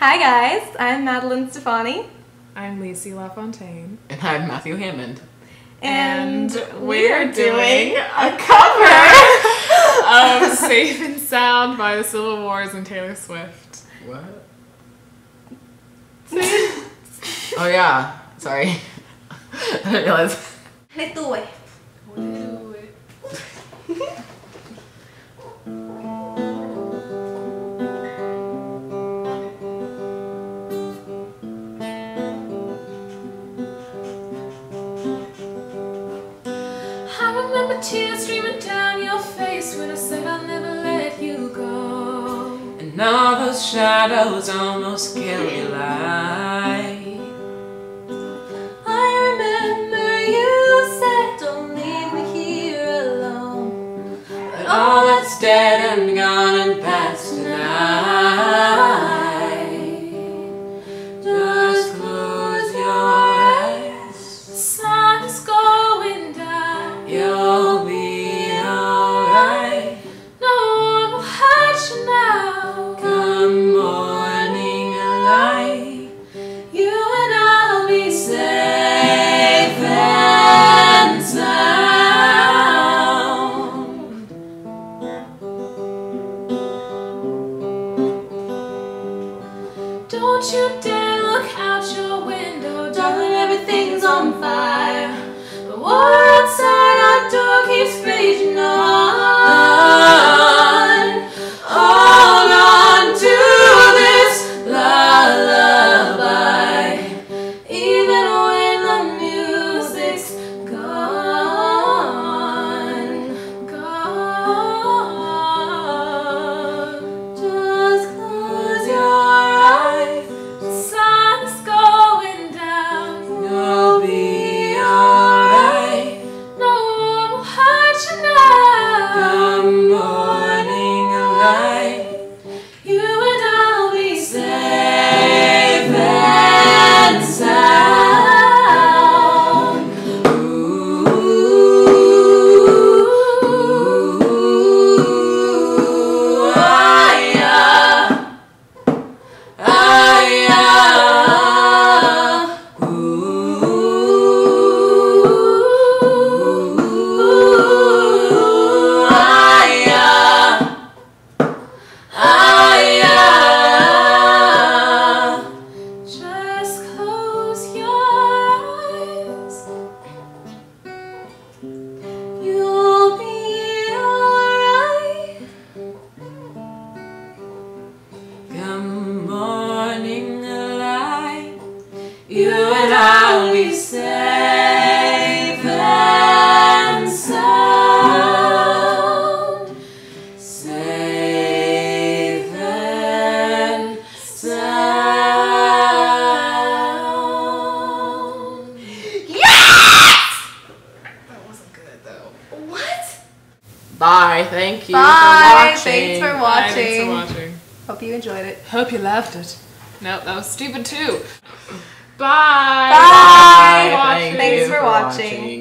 Hi guys, I'm Madeline Stefani. I'm Lacey LaFontaine. And I'm Matthew Hammond. And, we're doing a cover of Safe and Sound by the Civil Wars and Taylor Swift. What? oh yeah. Sorry. I didn't realize. Le tue. I all those shadows almost kill your light. I remember you said, Don't leave me here alone. But All that's dead and gone and past tonight. Just close your eyes. the sun is going down. You'll be Don't you dare look out your window, darling, everything's on fire. The war outside our door keeps raging on. And I'll be safe and sound. Safe and sound. That wasn't good though. What? Bye. Thank you Bye, for thanks for Bye, thanks watching. for watching. Hope you enjoyed it. Hope you loved it. Nope, that was stupid too. Bye. Bye. Thank Thanks you for watching. watching.